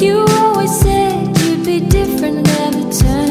You always said you'd be different every time